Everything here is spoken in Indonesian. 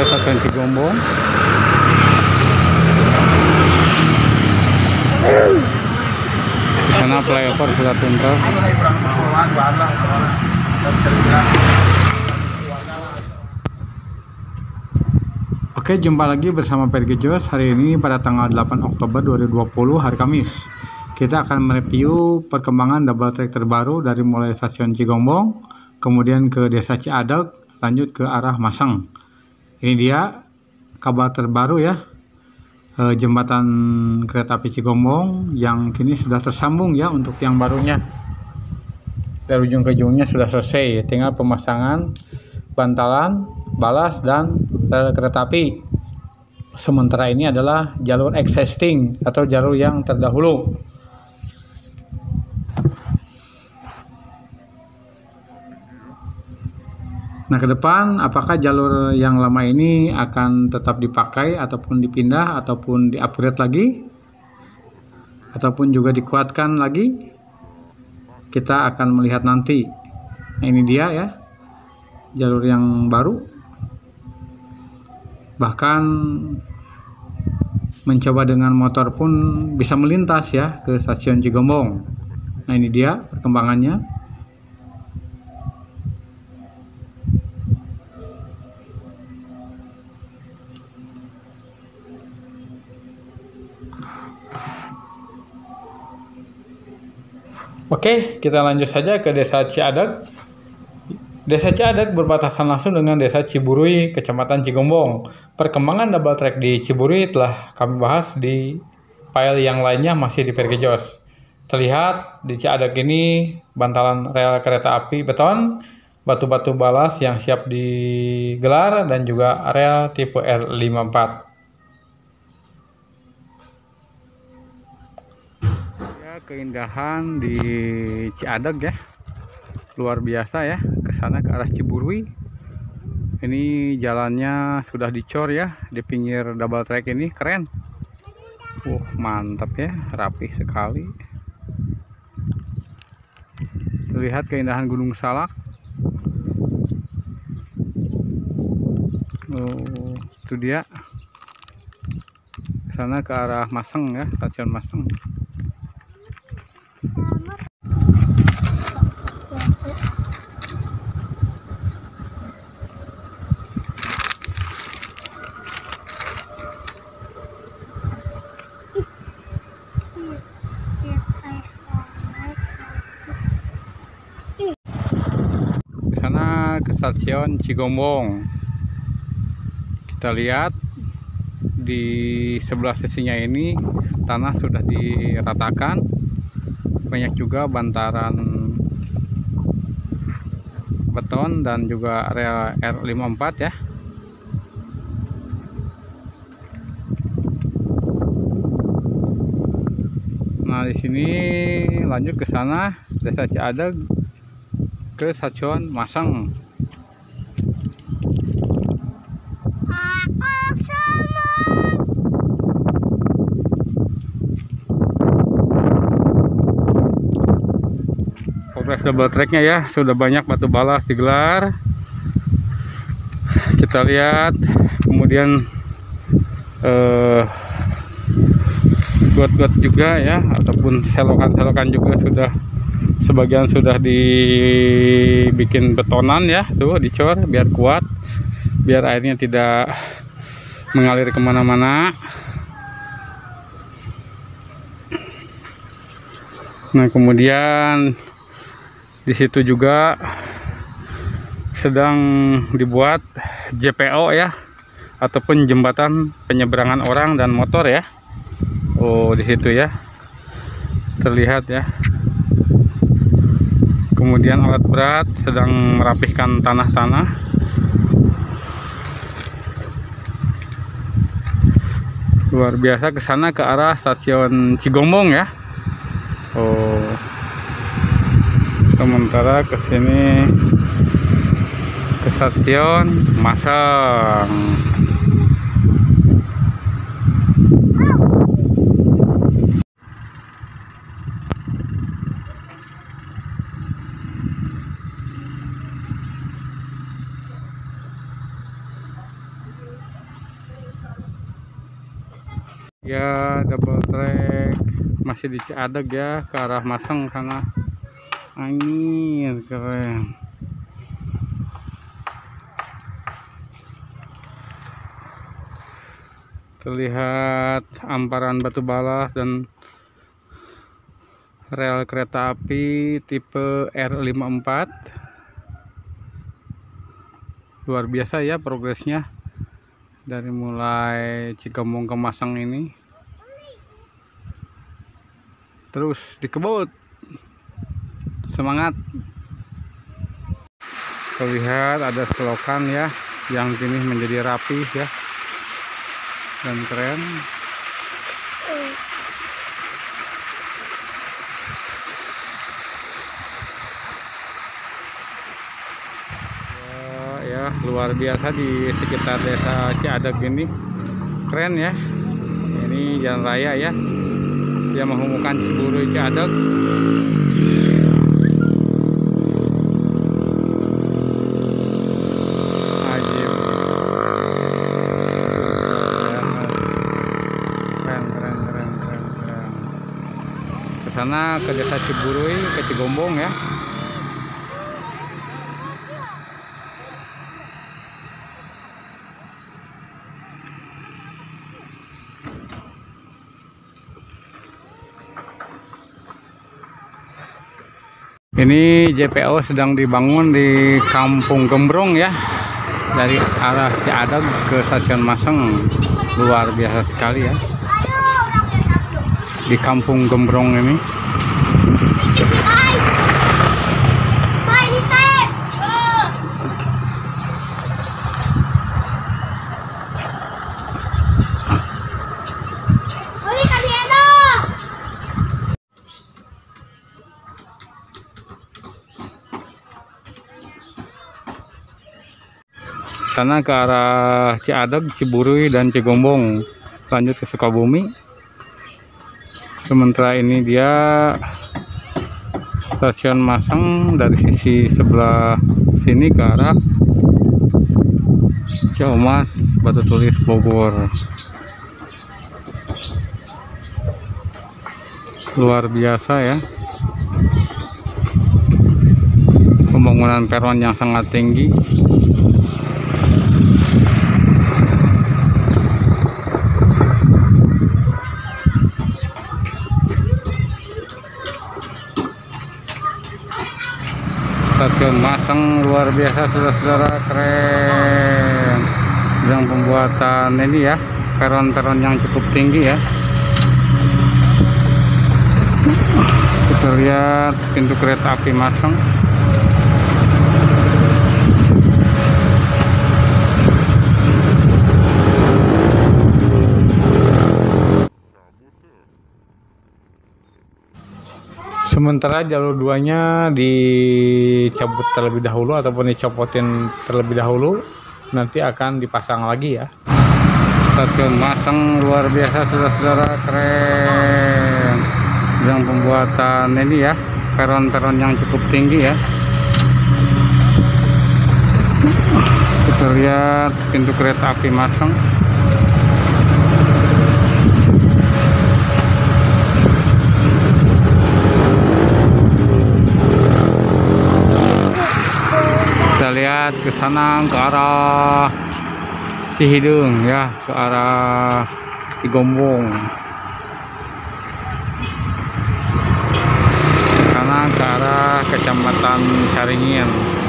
Kecamatan Cigombong. Di sana flyover sudah tuntas. Oke, jumpa lagi bersama Pergi Jos hari ini pada tanggal 8 Oktober 2020 hari Kamis. Kita akan mereview perkembangan double track terbaru dari mulai stasiun Cigombong, kemudian ke Desa Ciadag, lanjut ke arah Masang. Ini dia kabar terbaru ya. eh, jembatan kereta api Cigombong yang kini sudah tersambung ya untuk yang barunya. Dari ujung ke ujungnya sudah selesai, tinggal pemasangan bantalan, balas dan rel kereta api. Sementara ini adalah jalur existing atau jalur yang terdahulu. Nah, ke depan apakah jalur yang lama ini akan tetap dipakai ataupun dipindah ataupun di-upgrade lagi? Ataupun juga dikuatkan lagi? Kita akan melihat nanti. Nah, ini dia ya. Jalur yang baru. Bahkan mencoba dengan motor pun bisa melintas ya ke stasiun Cigombong. Nah, ini dia perkembangannya. Oke, kita lanjut saja ke Desa Ciadag. Desa Ciadag berbatasan langsung dengan Desa Ciburui, Kecamatan Cigombong. Perkembangan double track di Ciburui telah kami bahas di file yang lainnya masih di Pergejos. Terlihat di Ciadag ini bantalan rel kereta api beton, batu-batu balas yang siap digelar dan juga rel tipe R54. Keindahan di Ciadag ya. Luar biasa ya ke sana ke arah Ciburui. Ini jalannya sudah dicor ya di pinggir double track ini keren. Uh mantap ya rapi sekali. Lihat keindahan Gunung Salak. Oh itu dia. Sana ke arah Maseng ya stasiun Maseng ke sana ke stasiun Cigombong. Kita lihat di sebelah sisinya ini tanah sudah diratakan. Banyak juga bantaran beton dan juga area R54 ya. Nah di sini lanjut ke sana. Desa Ciadag ke stasiun Masang double tracknya ya sudah banyak batu balas digelar. Kita lihat kemudian eh, got-got juga ya ataupun selokan-selokan juga sudah sebagian sudah dibikin betonan ya tuh dicor biar kuat biar airnya tidak mengalir ke mana-mana. Nah kemudian di situ juga sedang dibuat JPO ya ataupun jembatan penyeberangan orang dan motor ya. Oh di situ ya. Terlihat ya. Kemudian alat berat sedang merapihkan tanah-tanah. Luar biasa ke sana ke arah stasiun Cigombong ya. Oh sementara ke sini ke stasiun Masang. Ya double track. Masih di Ciadeg ya ke arah Maseng sana angin keren. Terlihat amparan batu balas dan rel kereta api tipe R54 luar biasa ya progresnya dari mulai Cikembong ke Masang ini. Terus dikebut semangat. Terlihat ada selokan ya yang kini menjadi rapi ya. Dan keren. Ya, ya luar biasa di sekitar desa Ciadag ini. Keren ya. Ini jalan raya ya. Dia menghubungkan Ciburu Ciadag Ajib. keren keren keren keren keren ke sana ke desa Ciburui ke Cigombong ya Ini JPO sedang dibangun di Kampung Gembrong ya. Dari arah Ciadag ke Stasiun Maseng. Luar biasa sekali ya. Di Kampung Gembrong ini. Sana ke arah Ciadag, Ciburui dan Cigombong. Lanjut ke Sukabumi. Sementara ini dia Stasiun Masang dari sisi sebelah sini ke arah Ciamas, Batu Tulis, Bogor. Luar biasa ya. Pembangunan peron yang sangat tinggi. Stasiun Masang luar biasa saudara-saudara keren. Yang pembuatan ini ya peron-peron yang cukup tinggi ya. Kita lihat pintu kereta api Masang sementara jalur duanya dicabut terlebih dahulu ataupun dicopotin terlebih dahulu nanti akan dipasang lagi ya. Stasiun Masang luar biasa saudara-saudara keren. Yang pembuatan ini ya peron-peron yang cukup tinggi ya. Kita lihat pintu kereta api Masang lihat ke sana ke arah Cihidung ya ke arah Cigombong. Ke sana ke arah kecamatan Caringin